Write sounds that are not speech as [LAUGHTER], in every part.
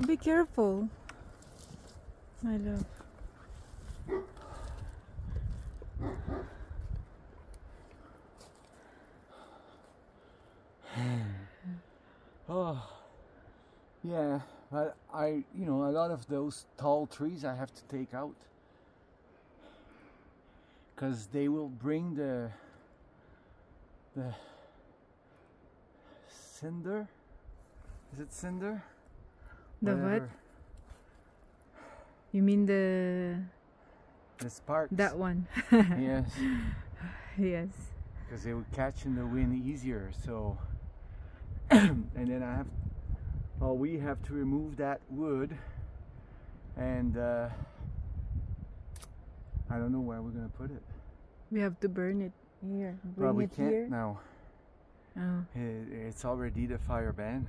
Be careful. My love. [SIGHS] Oh, yeah, but I, you know, a lot of those tall trees I have to take out because they will bring the the cinder. Is it cinder? The what? You mean the The sparks. that one? [LAUGHS] yes, yes. because they will catch in the wind easier. So, [CLEARS THROAT] and then I have, well, we have to remove that wood, and uh, I don't know where we're gonna put it. We have to burn it here. Bring But we it can't here. now. Oh, It, it's already the fire ban.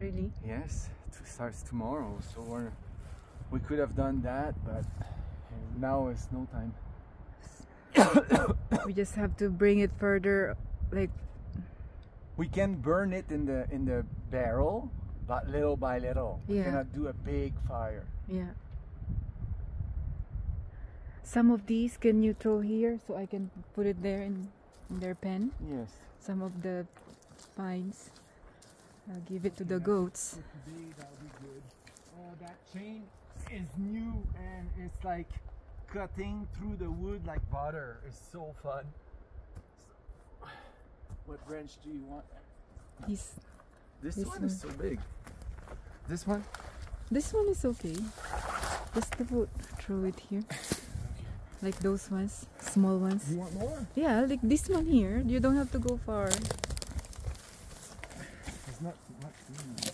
really? Yes, starts tomorrow. So we're, we could have done that, but now it's no time. [COUGHS] we just have to bring it further, like We can burn it in the in the barrel, but little by little. We Yeah. cannot do a big fire. yeah. Some of these can you throw here so I can put it there in, in their pen. Yes. Some of the pines. I'll give it to the goats. For today, that'll be good. Uh, that chain is new and it's like cutting through the wood like butter. It's so fun. What branch do you want? These, This, This one, is so big. This one? this one is okay. Just to put, throw it here. Like those ones, small ones. You want more? Yeah, like this one here. You don't have to go far. It's not much.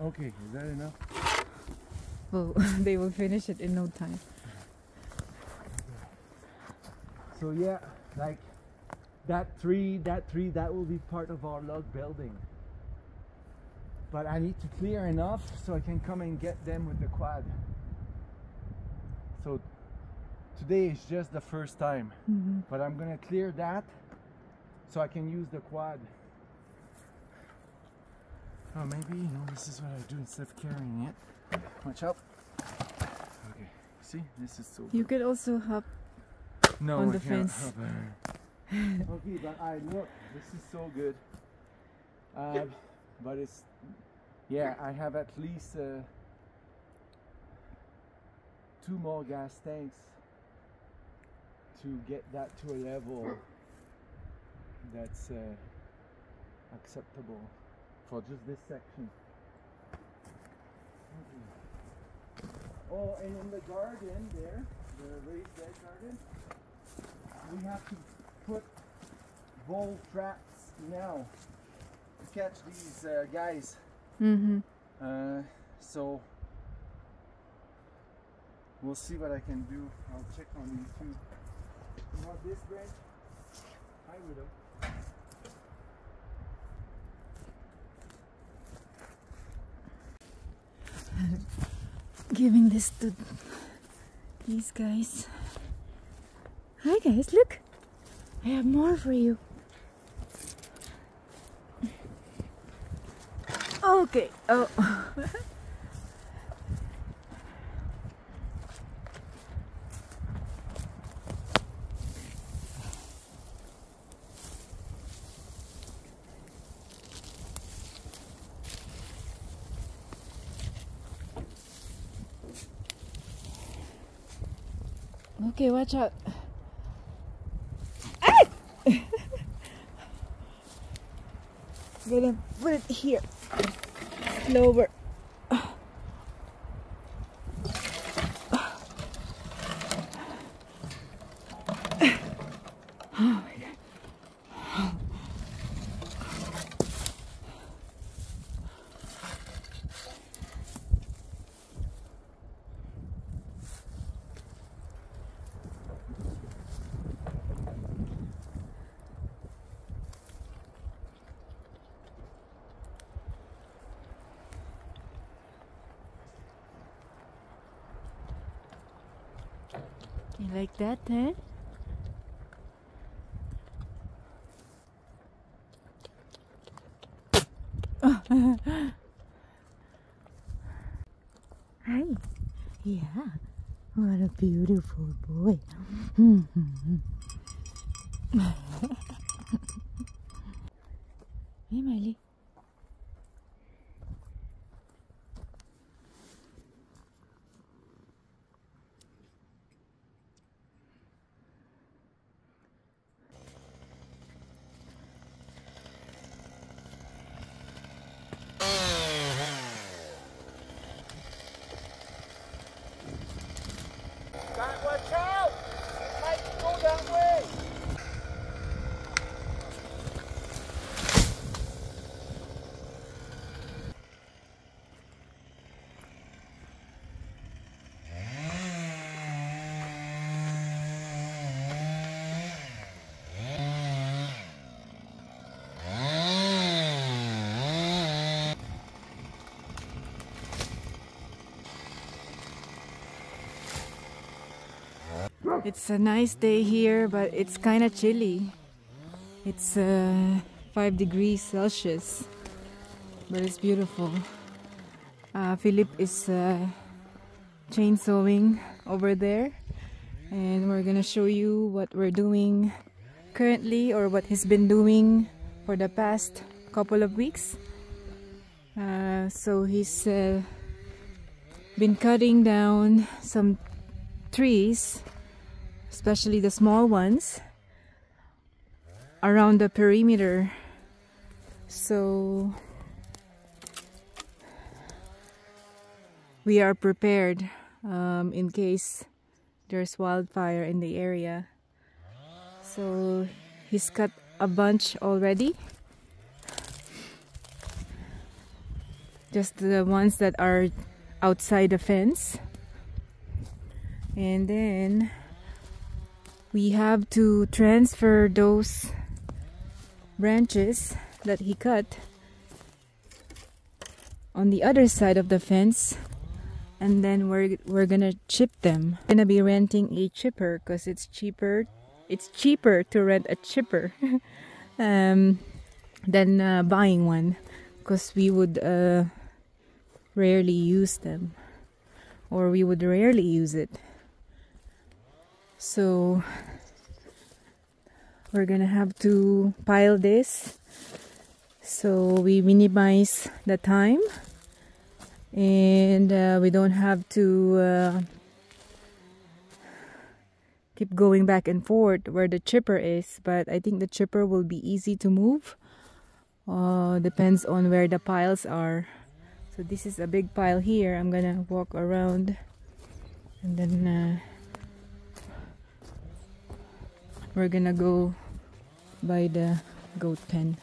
[LAUGHS] okay, is that enough? Well, [LAUGHS] they will finish it in no time. So yeah, like that tree, that tree, that will be part of our log building. But I need to clear enough so I can come and get them with the quad. So today is just the first time, Mhm. but I'm gonna clear that so I can use the quad. Oh, maybe you know this is what I do instead of carrying it. Watch out. Okay, see, this is so. You could also hop. No, on I the can't fence. [LAUGHS] okay, but I look. This is so good. Um, but it's yeah. I have at least uh, two more gas tanks to get that to a level that's uh, acceptable for just this section. Oh, and in the garden there, the raised bed garden, we have to put bowl traps now to catch these uh, guys. Mm-hmm. Uh, so we'll see what I can do. I'll check on YouTube. You want this branch? Hi, widow. Giving this to these guys. Hi guys, look. I have more for you. Okay. Oh. [LAUGHS] Okay, watch out. Ah! Gonna put it here. Lower. that, eh? [LAUGHS] Hi. Yeah. What a beautiful boy. [LAUGHS] hey, Miley. It's a nice day here, but it's kind of chilly. It's uh, 5 degrees Celsius, but it's beautiful. Uh, Philippe is uh, chainsawing over there, and we're gonna show you what we're doing currently or what he's been doing for the past couple of weeks. Uh, so he's uh, been cutting down some trees especially the small ones around the perimeter. So we are prepared um, in case there's wildfire in the area. So he's cut a bunch already. Just the ones that are outside the fence. And then we have to transfer those branches that he cut on the other side of the fence and then we're we're gonna chip them. Gonna be renting a chipper because it's cheaper it's cheaper to rent a chipper [LAUGHS] um, than uh, buying one because we would uh, rarely use them or we would rarely use it so we're gonna have to pile this. So we minimize the time. And uh, we don't have to uh, keep going back and forth where the chipper is but I think the chipper will be easy to move. Uh, depends on where the piles are. So this is a big pile here. I'm gonna walk around and then uh, we're gonna go by the goat pen.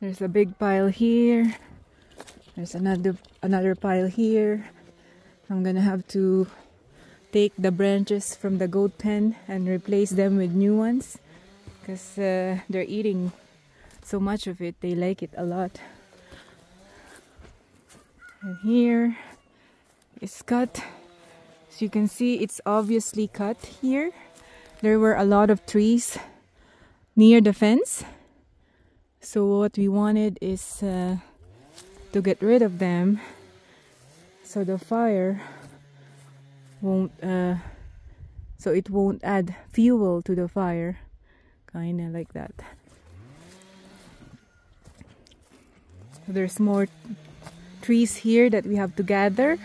There's a big pile here. There's another another pile here. I'm gonna have to take the branches from the goat pen and replace them with new ones because uh, they're eating so much of it. They like it a lot. And here is cut. So you can see it's obviously cut here there were a lot of trees near the fence. So what we wanted is uh, to get rid of them so the fire won't uh, so it won't add fuel to the fire kind of like that. There's more trees here that we have to gather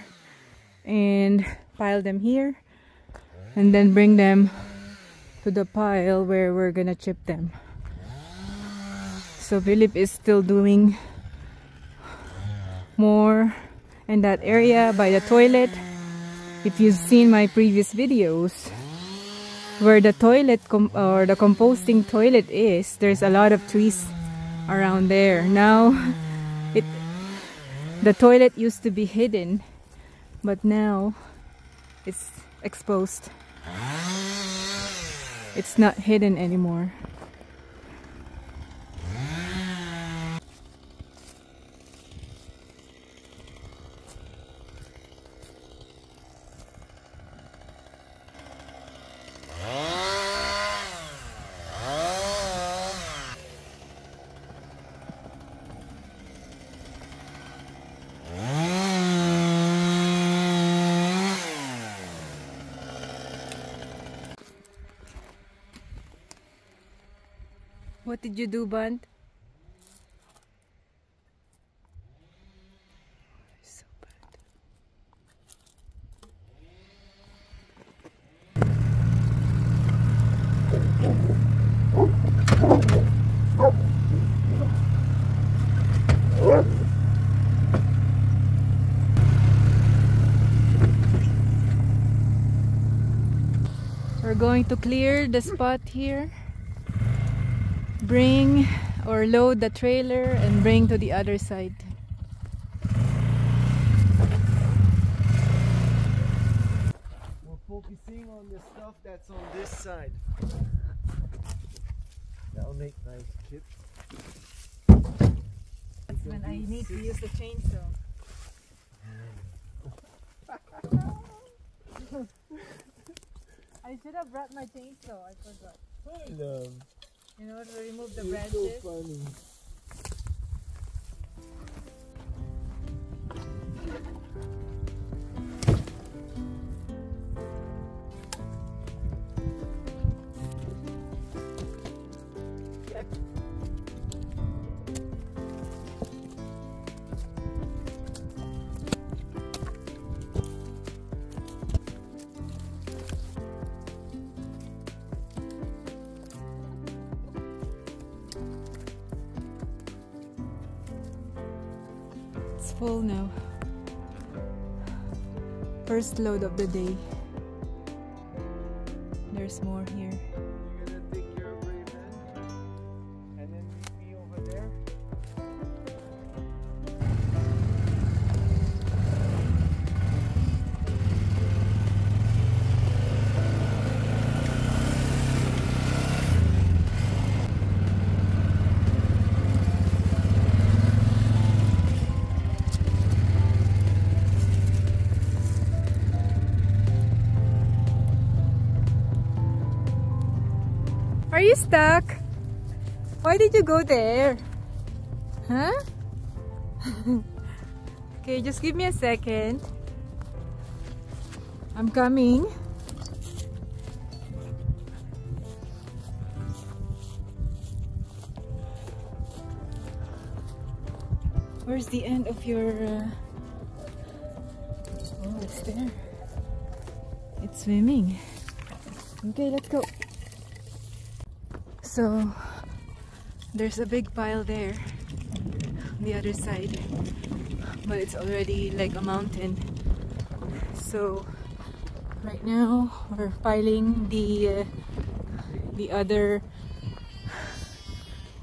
and pile them here and then bring them to the pile where we're gonna chip them. So Philippe is still doing more in that area by the toilet. If you've seen my previous videos where the toilet or the composting toilet is there's a lot of trees around there. Now [LAUGHS] it the toilet used to be hidden but now it's exposed it's not hidden anymore. Did you do, Bunt? So. We're going to clear the spot here. Bring or load the trailer and bring to the other side. We're focusing on the stuff that's on this side. That'll make nice chips. That's when I need to use the chainsaw. [LAUGHS] I should have brought my chainsaw. I forgot. I love. In order to remove the branches. so funny. Full now. First load of the day. You stuck? Why did you go there? Huh? [LAUGHS] okay, just give me a second. I'm coming. Where's the end of your... Uh... Oh, it's there. It's swimming. Okay, let's go. So there's a big pile there on the other side, but it's already like a mountain. So right now we're piling the uh, the other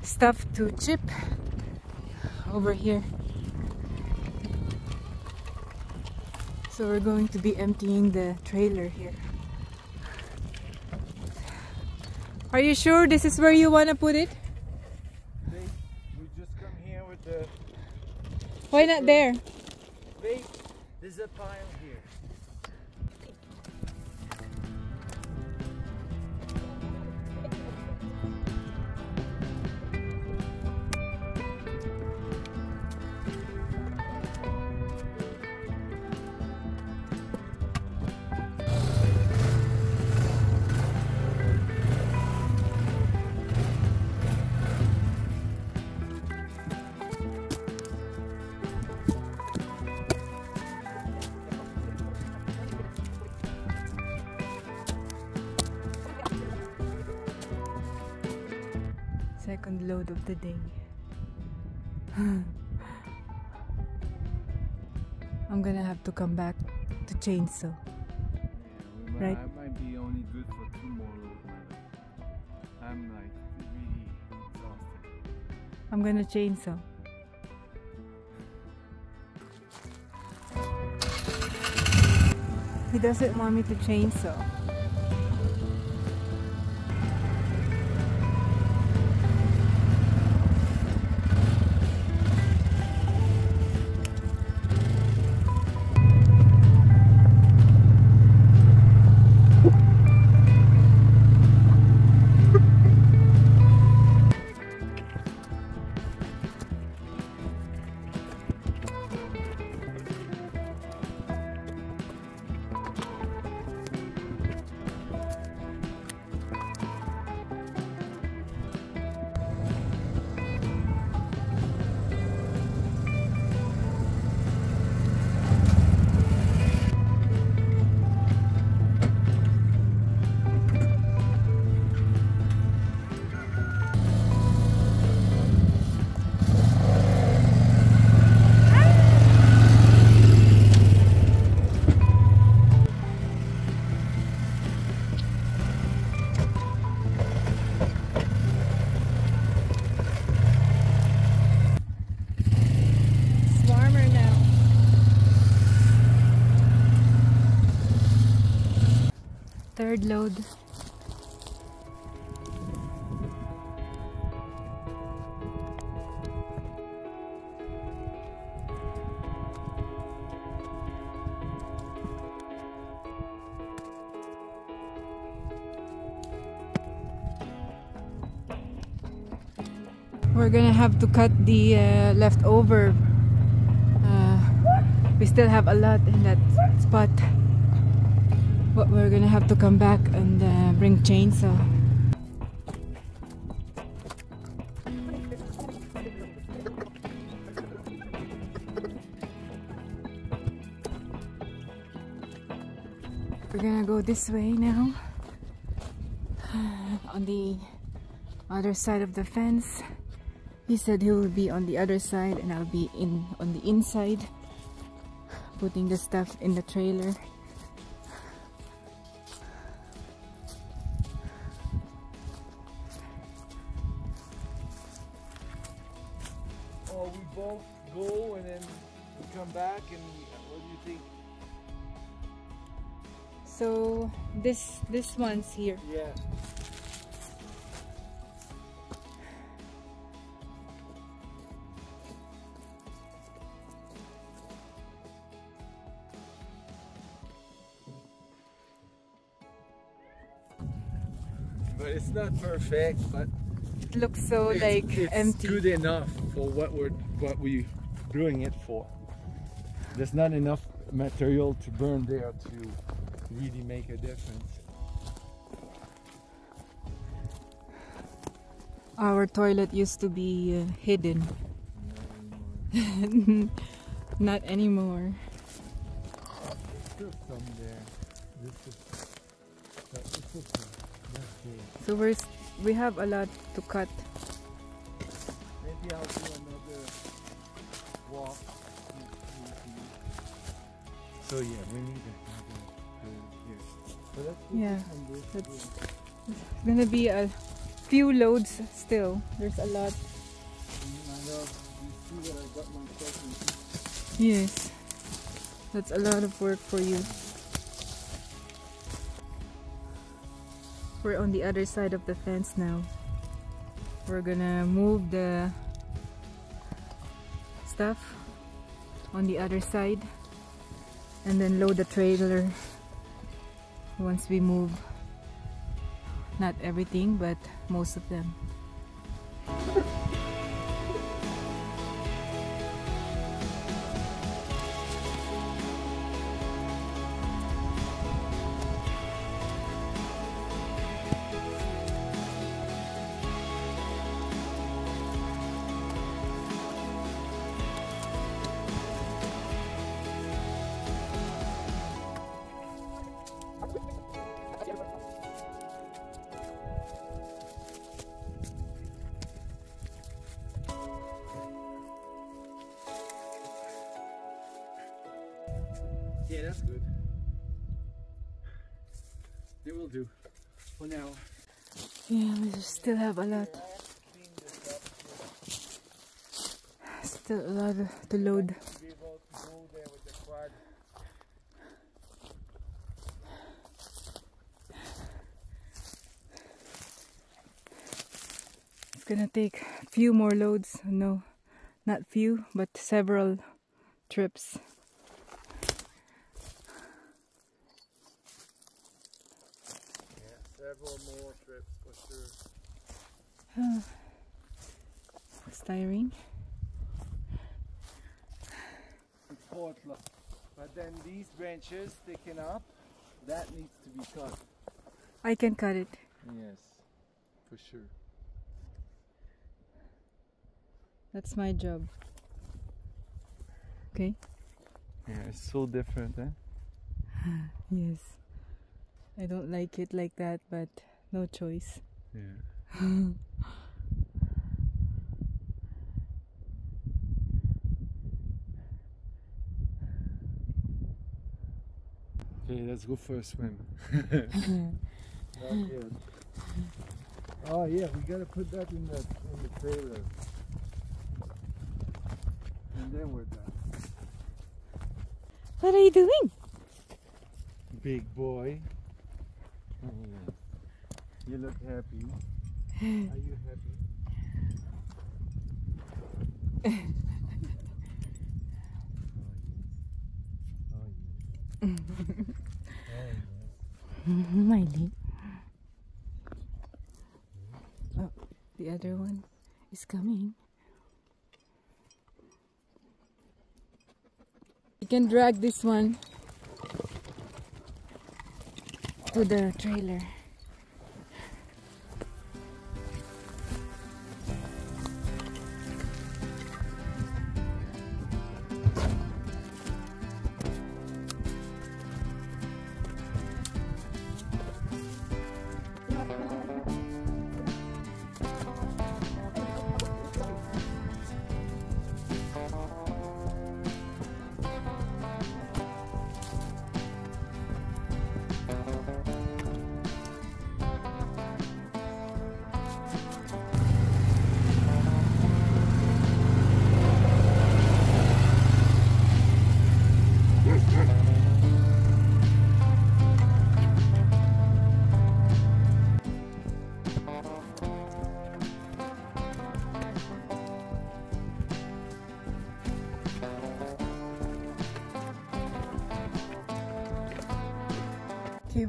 stuff to chip over here. So we're going to be emptying the trailer here. Are you sure this is where you want to put it? Wait, we just come here with the. Why not there? Wait, there's a pile the day. [LAUGHS] I'm gonna have to come back to chainsaw. we Right. I might be only good for two more loads, madam. I'm like really exhausted. I'm gonna chainsaw. He doesn't want me to chainsaw. Third load. We're gonna have to cut the uh, leftover. Uh, we still have a lot in that spot. But we're gonna have to come back and uh, bring chainsaw. We're gonna go this way now. [SIGHS] On the other side of the fence. He said he will be on the other side and I'll be in on the inside putting the stuff in the trailer. This one's here. Yeah. But it's not perfect, but It looks so it's, like it's empty. good enough for what we're what we doing it for. There's not enough material to burn there to really make a difference. Our toilet used to be uh, hidden. [LAUGHS] Not anymore. Still some there. This is, but it's okay. That's good. So we're we have a lot to cut. Maybe I'll do another walk. So yeah, we need another uh, here. So let's Yeah, this on this that's- It's gonna be a few loads still. There's a lot. Yes. That's a lot of work for you. We're on the other side of the fence now. We're gonna move the stuff on the other side and then load the trailer once we move. Not everything, but most of them. Still have a lot. Still a lot to load. It's gonna take a few more loads. No, not few, but several trips. Yeah, several more trips for sure. Styrene. It's hot. But then these branches sticking up, that needs to be cut. I can cut it. Yes, for sure. That's my job. Okay. Yeah, it's so different, eh? [SIGHS] Yes. I don't like it like that, but no choice. Yeah. [LAUGHS] Okay, let's go for a swim. [LAUGHS] Not yet. Oh yeah, we gotta put that in the in the trailer. And then we're done. What are you doing? Big boy. You look happy. [LAUGHS] Are you happy? [LAUGHS] oh yes. Oh yes. Mm-hmm, Miley. Oh, the other one is coming. You can drag this one to the trailer.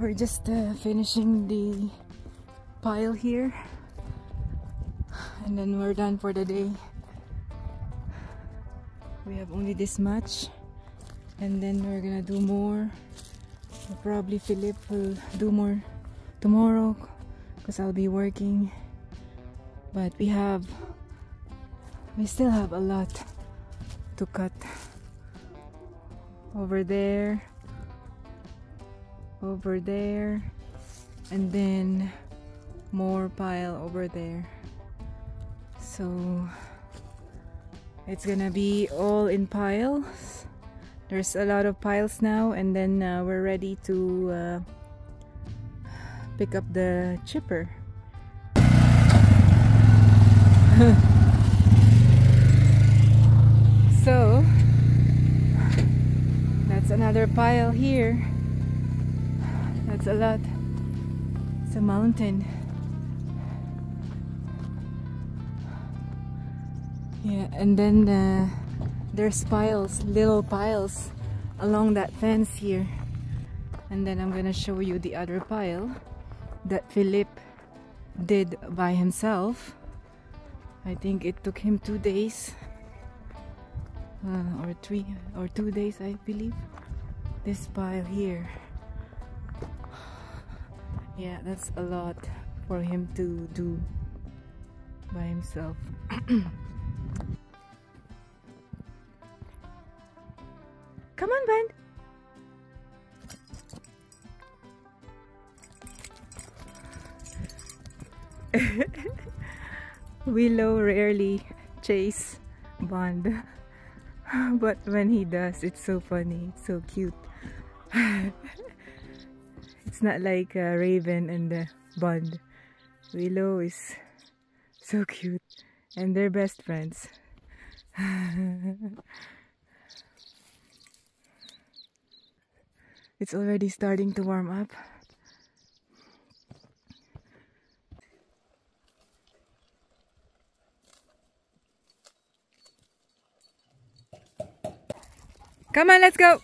We're just uh, finishing the pile here and then we're done for the day. We have only this much and then we're gonna do more. Probably Philippe will do more tomorrow because I'll be working. But we have, we still have a lot to cut over there over there and then more pile over there. So it's gonna be all in piles. There's a lot of piles now and then uh, we're ready to uh, pick up the chipper. [LAUGHS] So that's another pile here that's a lot. It's a mountain. Yeah, and then uh, there's piles, little piles along that fence here. And then I'm gonna show you the other pile that Philippe did by himself. I think it took him two days uh, or three or two days, I believe. This pile here yeah that's a lot for him to do by himself. [CLEARS THROAT] Come on Ben [LAUGHS] Willow rarely chase Bond [LAUGHS] but when he does it's so funny it's so cute [LAUGHS] not like uh, Raven and the Bond. Willow is so cute and they're best friends. [LAUGHS] it's already starting to warm up. Come on, let's go.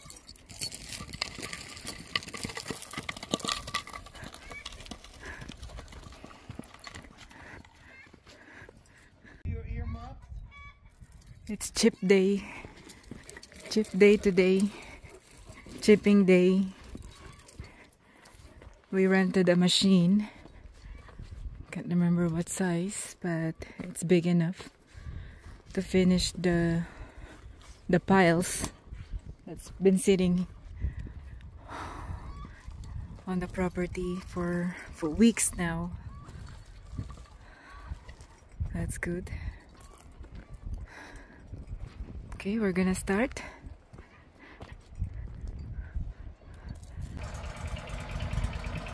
It's chip day. Chip day today. Chipping day. We rented a machine. Can't remember what size, but it's big enough to finish the the piles that's been sitting on the property for for weeks now. That's good. Okay, we're gonna start.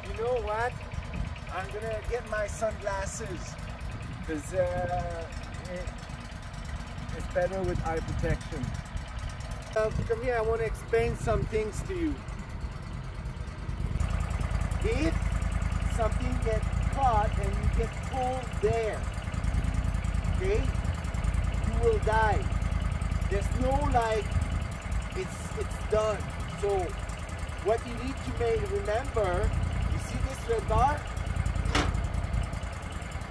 You know what? I'm gonna get my sunglasses because uh, it, it's better with eye protection. Uh, come here, I want to explain some things to you. If something gets caught and you get pulled there, okay, you will die. There's no like, it's it's done. So what you need to make remember, you see this red bar?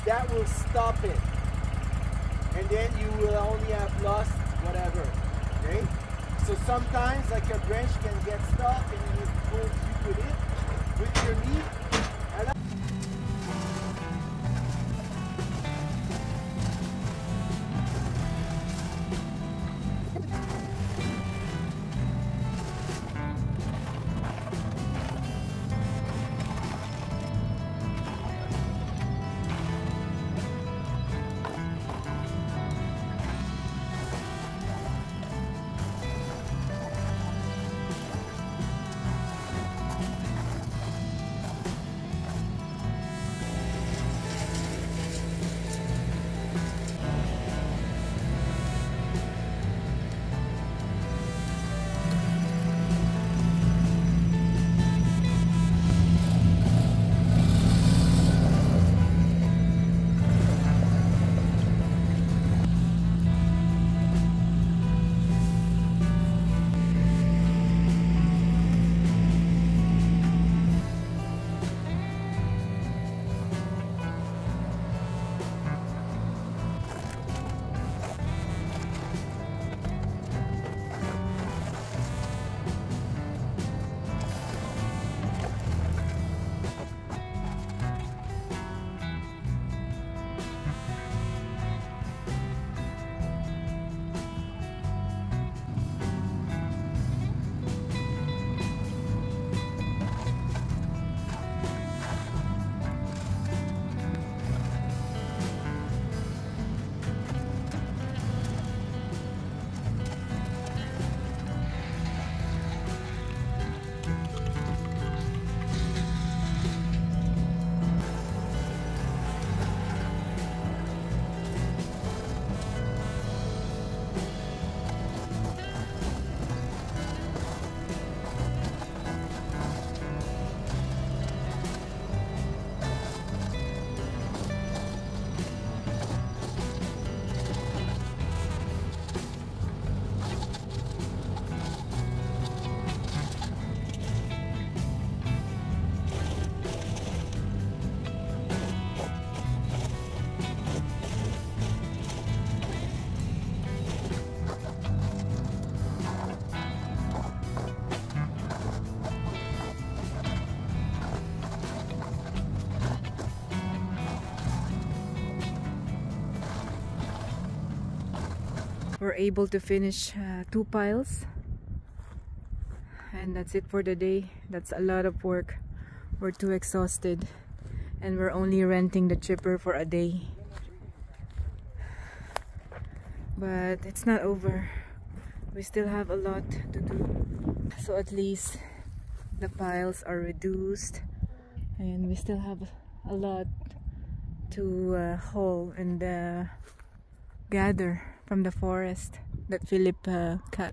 That will stop it. And then you will only have lost whatever. Okay? So sometimes like your branch can get stuck and you need to pull through with it with your knee. We're able to finish uh, two piles. And that's it for the day. That's a lot of work. We're too exhausted. And we're only renting the chipper for a day. But it's not over. We still have a lot to do. So at least the piles are reduced. And we still have a lot to uh, haul and uh, gather from the forest that Philippe uh, cut.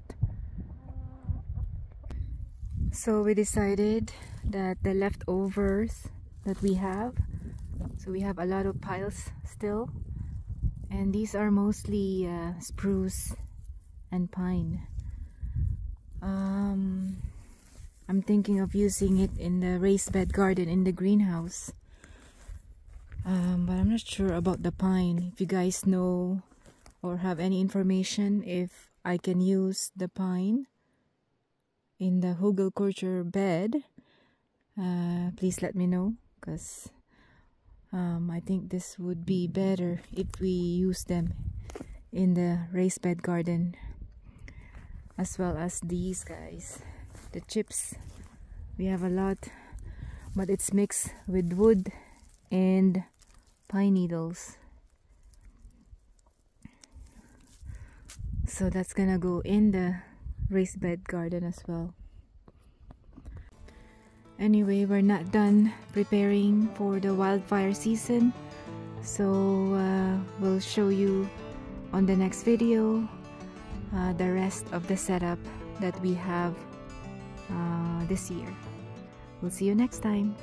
So we decided that the leftovers that we have, so we have a lot of piles still, and these are mostly uh, spruce and pine. Um, I'm thinking of using it in the raised bed garden in the greenhouse. Um, but I'm not sure about the pine. If you guys know or have any information if I can use the pine in the hugelkultur bed, uh, please let me know because um, I think this would be better if we use them in the raised bed garden as well as these guys the chips. We have a lot but it's mixed with wood and pine needles so that's gonna go in the raised bed garden as well. Anyway we're not done preparing for the wildfire season. So uh, we'll show you on the next video uh, the rest of the setup that we have uh, this year. We'll see you next time